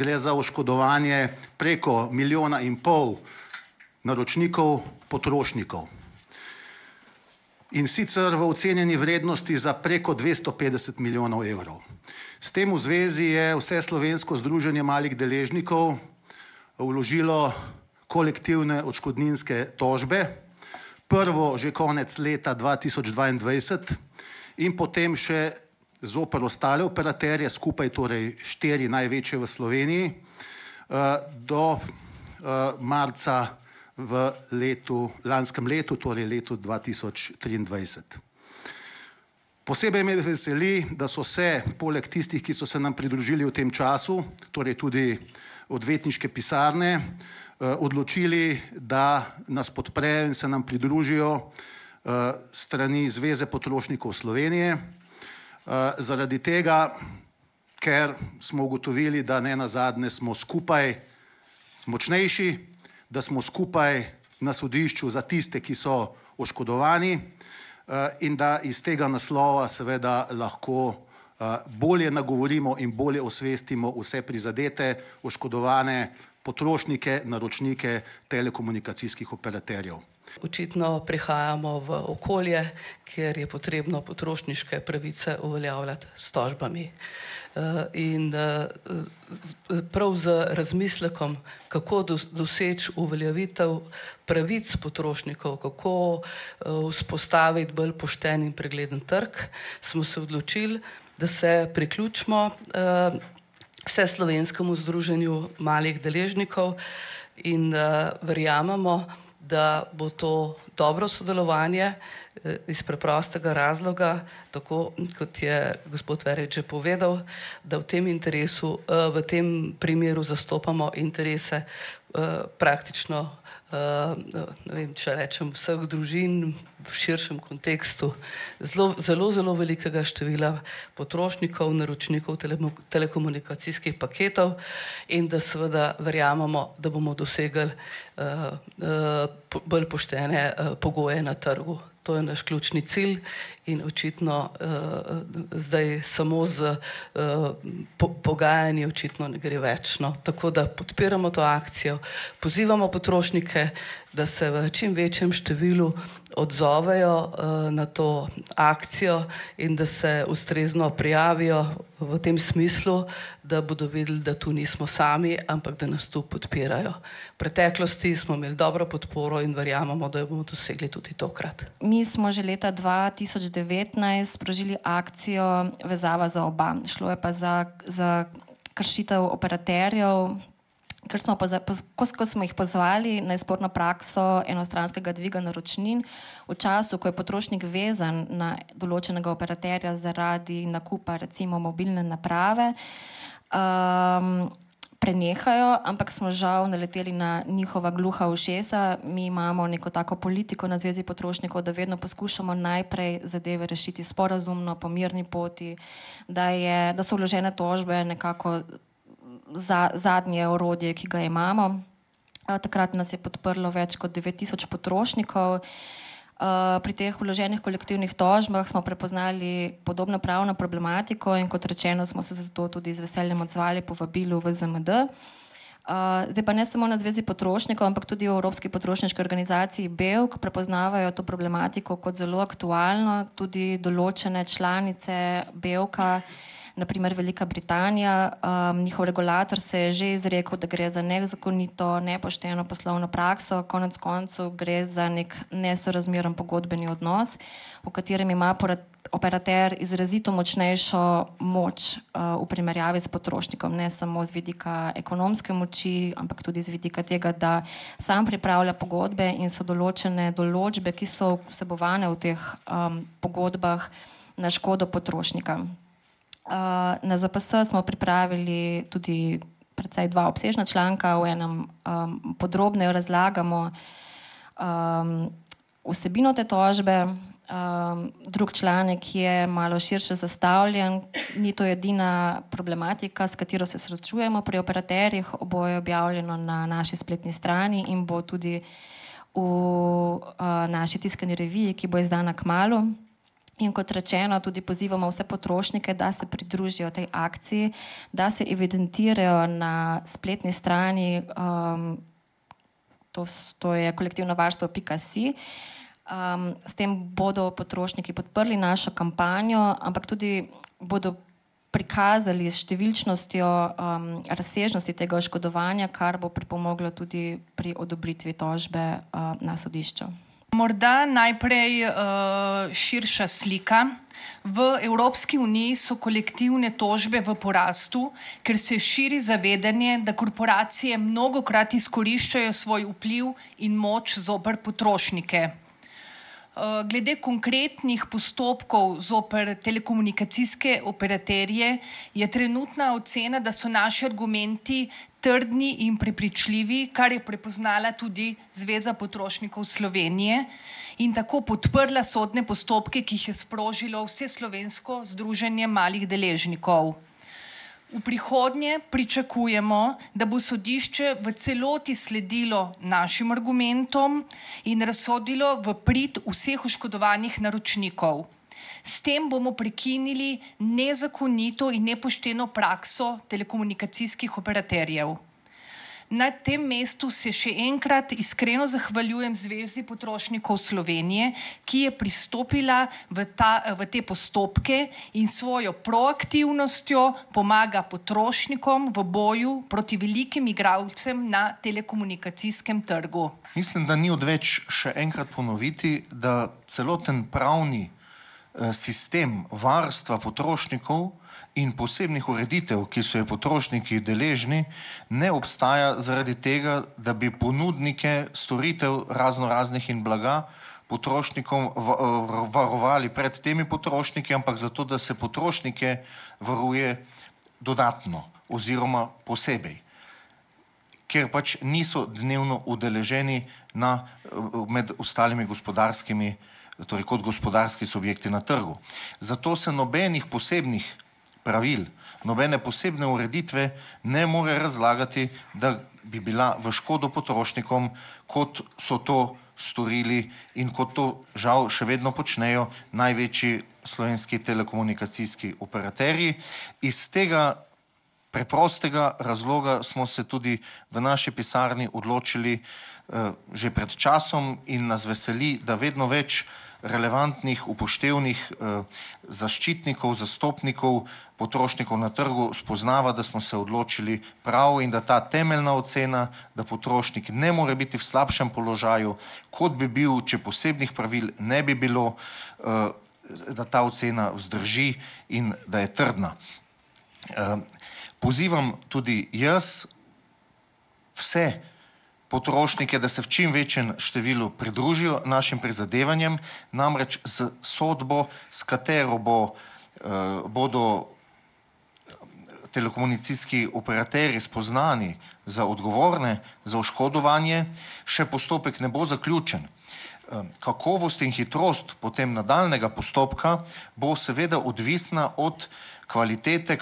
gre za oškodovanje preko milijona in pol naročnikov, potrošnikov. In sicer v ocenjeni vrednosti za preko 250 milijonov evrov. S tem v zvezi je vse slovensko združenje malih deležnikov vložilo kolektivne odškodninske tožbe, prvo že konec leta 2022 in potem še zoper ostale operaterje, skupaj torej štiri največje v Sloveniji, do marca v letu, lanskem letu, torej letu dva tisoč triindvajset. Posebej me veseli, da so se poleg tistih, ki so se nam pridružili v tem času, torej tudi odvetniške pisarne, odločili, da nas podprejo in se nam pridružijo strani Zveze potrošnikov Slovenije, zaradi tega, ker smo ugotovili, da nenazadnje smo skupaj močnejši, da smo skupaj na sodišču za tiste, ki so oškodovani, in da iz tega naslova seveda lahko bolje nagovorimo in bolje osvestimo vse prizadete, oškodovane potrošnike, naročnike telekomunikacijskih operaterjev. Očitno prihajamo v okolje, kjer je potrebno potrošniške pravice uveljavljati s tožbami. In prav z razmislekom, kako doseči uveljavitev pravic potrošnikov, kako vzpostaviti bolj pošten in pregleden trg, smo se odločili, da se priključimo Vseslovenskemu združenju malih deležnikov in verjamemo, da bo to dobro sodelovanje iz preprostega razloga, tako kot je gospod Verbič že povedal, da v tem interesu, v tem primeru zastopamo interese praktično ne vem, če rečem vseh družin v širšem kontekstu, zelo, zelo, zelo velikega števila potrošnikov, naročnikov telekomunikacijskih paketov in da seveda verjamemo, da bomo dosegli bolj poštene pogoje na trgu. To je naš ključni cilj in očitno zdaj samo s pogajanji očitno ne gre več, no, tako da podpiramo to akcijo, pozivamo potrošnike, da se v čim večjem številu odzovejo na to akcijo in da se ustrezno prijavijo v tem smislu, da bodo videli, da tu nismo sami, ampak da nas tu podpirajo. V preteklosti smo imeli dobro podporo in verjamemo, da jo bomo dosegli tudi tokrat. Mi smo že leta dva tisoč devetnajst sprožili akcijo Vezava za oba, šlo je pa za za kršitev operaterjev, ker smo ko smo jih pozvali, naj sporno prakso enostranskega dviga naročnin v času, ko je potrošnik vezan na določenega operaterja zaradi nakupa recimo mobilne naprave, prenehajo, ampak smo žal naleteli na njihova gluha ušesa, mi imamo neko tako politiko na Zvezi potrošnikov, da vedno poskušamo najprej zadeve rešiti sporazumno, po mirni poti, da je, da so vložene tožbe nekako zadnje orodje, ki ga imamo. Takrat nas je podprlo več kot devet tisoč potrošnikov. Pri teh vloženih kolektivnih tožbah smo prepoznali podobno pravno problematiko, in kot rečeno, smo se zato tudi z veseljem odzvali povabilu v ZMD. Zdaj pa ne samo na Zvezi potrošnikov, ampak tudi v Evropski potrošniški organizaciji Bevk prepoznavajo to problematiko kot zelo aktualno, tudi določene članice Bevka, na primer Velika Britanija, njihov regulator se je že izrekel, da gre za nezakonito, nepošteno poslovno prakso, konec koncev gre za neki nesorazmeren pogodbeni odnos, v katerem ima operater izrazito močnejšo moč v primerjavi s potrošnikom, ne samo z vidika ekonomske moči, ampak tudi z vidika tega, da sam pripravlja pogodbe in so določene določbe, ki so vsebovane v teh pogodbah, na škodo potrošnika. Na ZPS smo pripravili tudi precej dva obsežna članka, v enem podrobneje razlagamo vsebino te tožbe, drug članek je malo širše zastavljen, ni to edina problematika, s katero se srečujemo pri operaterjih, oboje objavljeno na naši spletni strani in bo tudi v naši tiskani reviji, ki bo izdana kmalu. In kot rečeno, tudi pozivamo vse potrošnike, da se pridružijo tej akciji, da se evidentirajo na spletni strani, um, to, to je kolektivno varstvo.si. Um, s tem bodo potrošniki podprli našo kampanjo, ampak tudi bodo prikazali s številčnostjo um, razsežnosti tega oškodovanja, kar bo pripomoglo tudi pri odobritvi tožbe uh, na sodišču. Morda najprej uh, širša slika. V Evropski uniji so kolektivne tožbe v porastu, ker se širi zavedanje, da korporacije mnogokrat izkoriščajo svoj vpliv in moč zoper potrošnike. Eh, glede konkretnih postopkov zoper telekomunikacijske operaterje je trenutna ocena, da so naši argumenti trdni in prepričljivi, kar je prepoznala tudi Zveza potrošnikov Slovenije in tako podprla sodne postopke, ki jih je sprožilo vse slovensko združenje malih deležnikov. V prihodnje pričakujemo, da bo sodišče v celoti sledilo našim argumentom in razsodilo v prid vseh oškodovanih naročnikov. S tem bomo prekinili nezakonito in nepošteno prakso telekomunikacijskih operaterjev. Na tem mestu se še enkrat iskreno zahvaljujem Zvezi potrošnikov Slovenije, ki je pristopila v, ta, v te postopke in svojo proaktivnostjo pomaga potrošnikom v boju proti velikim igralcem na telekomunikacijskem trgu. Mislim, da ni odveč še enkrat ponoviti, da celoten pravni sistem varstva potrošnikov in posebnih ureditev, ki so jo potrošniki deležni, ne obstaja zaradi tega, da bi ponudnike storitev razno raznih in blaga potrošnikom varovali pred temi potrošniki, ampak zato, da se potrošnike varuje dodatno oziroma posebej, ker pač niso dnevno udeleženi na, med ostalimi gospodarskimi, torej kot gospodarski subjekti na trgu. Zato se nobenih posebnih pravil, nobene posebne ureditve ne more razlagati, da bi bila v škodo potrošnikom, kot so to storili in kot to žal še vedno počnejo največji slovenski telekomunikacijski operaterji. Iz tega preprostega razloga smo se tudi v naši pisarni odločili uh, že pred časom in nas veseli, da vedno več relevantnih, upoštevnih uh, zaščitnikov, zastopnikov potrošnikov na trgu spoznava, da smo se odločili prav in da ta temeljna ocena, da potrošnik ne more biti v slabšem položaju, kot bi bil, če posebnih pravil ne bi bilo, eh, da ta ocena vzdrži in da je trdna. Eh, pozivam tudi jaz vse potrošnike, da se v čim večjem številu pridružijo našim prizadevanjem, namreč z sodbo, s katero bo, eh, bodo telekomunikacijski operaterji spoznani za odgovorne za oškodovanje, še postopek ne bo zaključen. Kakovost in hitrost potem nadaljnega postopka bo seveda odvisna od kvalitete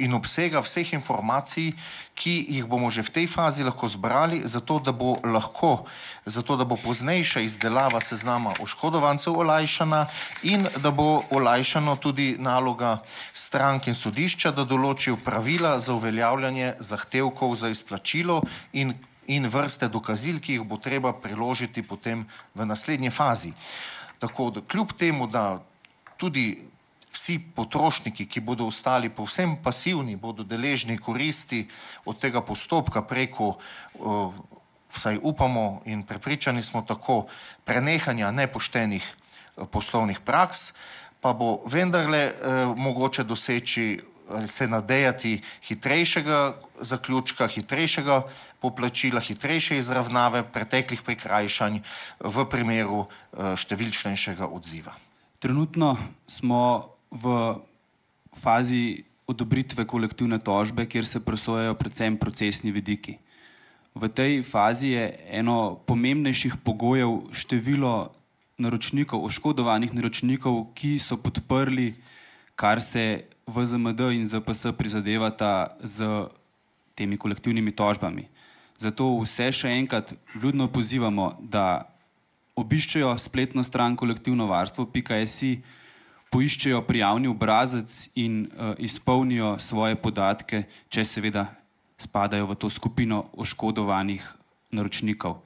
in obsega vseh informacij, ki jih bomo že v tej fazi lahko zbrali, zato da bo lahko, zato da bo poznejša izdelava seznama oškodovancev olajšana in da bo olajšano tudi naloga strank in sodišča, da določijo pravila za uveljavljanje zahtevkov za izplačilo in in vrste dokazil, ki jih bo treba priložiti potem v naslednji fazi. Tako da kljub temu, da tudi vsi potrošniki, ki bodo ostali povsem pasivni, bodo deležni koristi od tega postopka preko, vsaj upamo in prepričani smo tako, prenehanja nepoštenih poslovnih praks, pa bo vendarle mogoče doseči se nadejati hitrejšega zaključka, hitrejšega poplačila, hitrejše izravnave preteklih prikrajšanj v primeru številčnejšega odziva. Trenutno smo v fazi odobritve kolektivne tožbe, kjer se presojajo predvsem procesni vidiki. V tej fazi je eno pomembnejših pogojev število naročnikov, oškodovanih naročnikov, ki so podprli, kar se VZMD in ZPS prizadevata z temi kolektivnimi tožbami. Zato vse še enkrat vljudno pozivamo, da obiščejo spletno stran kolektivnovarstvo.si, poiščejo prijavni obrazec in uh, izpolnijo svoje podatke, če seveda spadajo v to skupino oškodovanih naročnikov.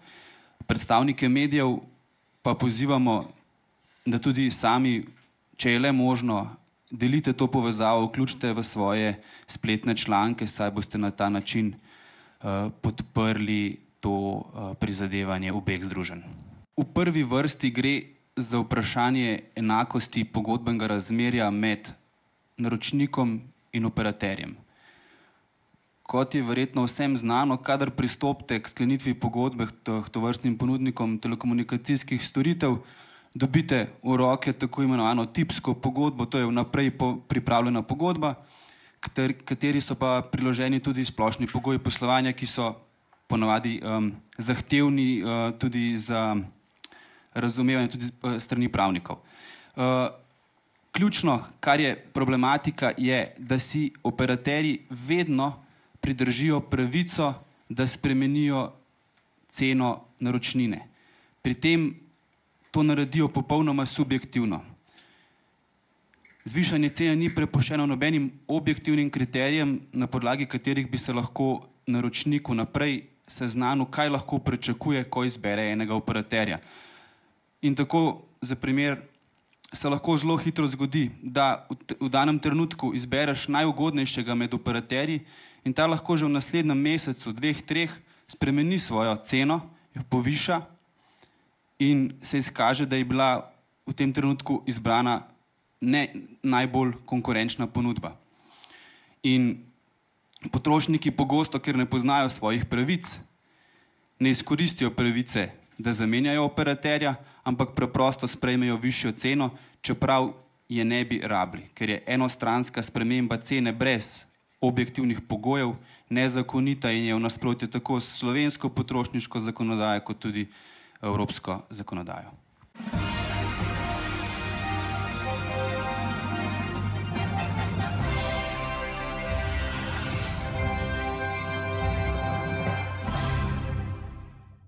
Predstavnike medijev pa pozivamo, da tudi sami, če je le možno, delite to povezavo, vključite v svoje spletne članke, saj boste na ta način uh, podprli to uh, prizadevanje obeh združenj. V prvi vrsti gre za vprašanje enakosti pogodbenega razmerja med naročnikom in operaterjem. Kot je verjetno vsem znano, kadar pristopite k sklenitvi pogodbe to vrstnim ponudnikom telekomunikacijskih storitev, dobite v roke tako imenovano tipsko pogodbo, to je vnaprej pripravljena pogodba, kateri so pa priloženi tudi splošni pogoji poslovanja, ki so ponovadi um, zahtevni uh, tudi za razumevanje tudi uh, strani pravnikov. Uh, ključno, kar je problematika, je, da si operaterji vedno pridržijo pravico, da spremenijo ceno naročnine. Pri tem to naredijo popolnoma subjektivno. Zvišanje cene ni prepuščeno nobenim objektivnim kriterijem, na podlagi katerih bi se lahko naročniku naprej seznanil, kaj lahko pričakuje, ko izbere enega operaterja. In tako, za primer, se lahko zelo hitro zgodi, da v, v danem trenutku izbereš najugodnejšega med operaterji in ta lahko že v naslednjem mesecu, dveh, treh, spremeni svojo ceno, jo poviša in se izkaže, da je bila v tem trenutku izbrana ne najbolj konkurenčna ponudba. In potrošniki pogosto, ker ne poznajo svojih pravic, ne izkoristijo pravice, da zamenjajo operaterja, ampak preprosto sprejmejo višjo ceno, čeprav je ne bi rabili, ker je enostranska sprememba cene brez objektivnih pogojev nezakonita in je v nasprotju tako s slovensko potrošniško zakonodajo, kot tudi evropsko zakonodajo.